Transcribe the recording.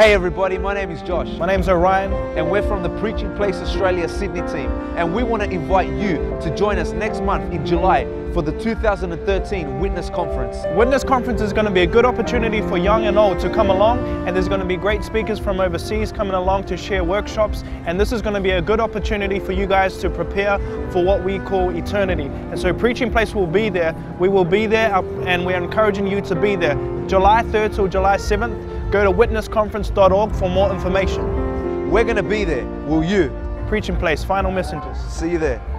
Hey everybody, my name is Josh. My name's Orion. And we're from the Preaching Place Australia Sydney team. And we want to invite you to join us next month in July for the 2013 Witness Conference. Witness Conference is going to be a good opportunity for young and old to come along and there's going to be great speakers from overseas coming along to share workshops and this is going to be a good opportunity for you guys to prepare for what we call eternity. And so Preaching Place will be there. We will be there and we're encouraging you to be there. July 3rd till July 7th. Go to witnessconference.org for more information. We're going to be there. Will you? Preaching Place, Final Messengers. See you there.